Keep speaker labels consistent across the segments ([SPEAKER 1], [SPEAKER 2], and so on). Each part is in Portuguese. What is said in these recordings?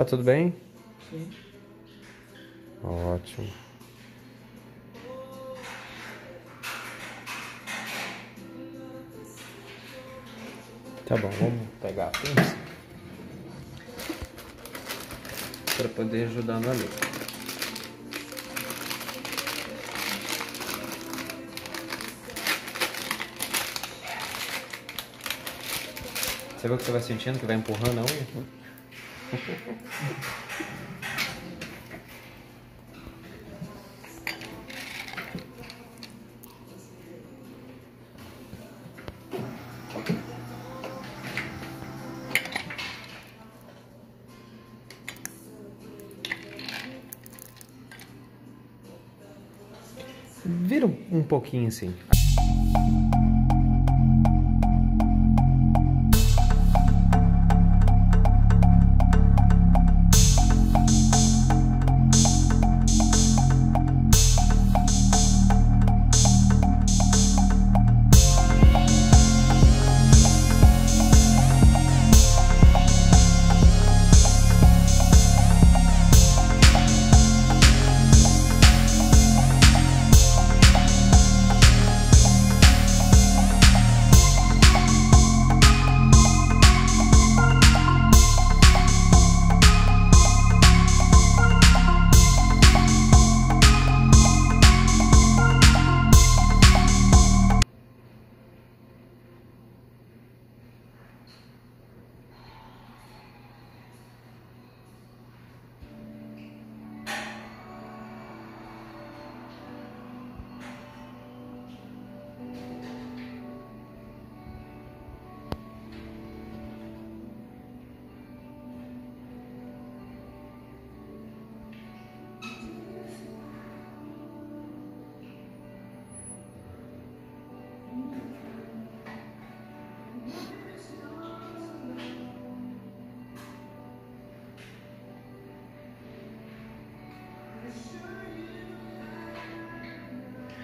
[SPEAKER 1] Tá tudo bem?
[SPEAKER 2] Sim.
[SPEAKER 1] Ótimo. Tá bom, vamos pegar a pinça para poder ajudar na letra. Você viu que você vai sentindo que vai empurrando a unha? Vira um pouquinho assim.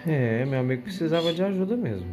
[SPEAKER 1] É, meu amigo precisava de ajuda mesmo.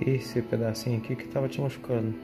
[SPEAKER 1] Esse pedacinho aqui que tava te machucando.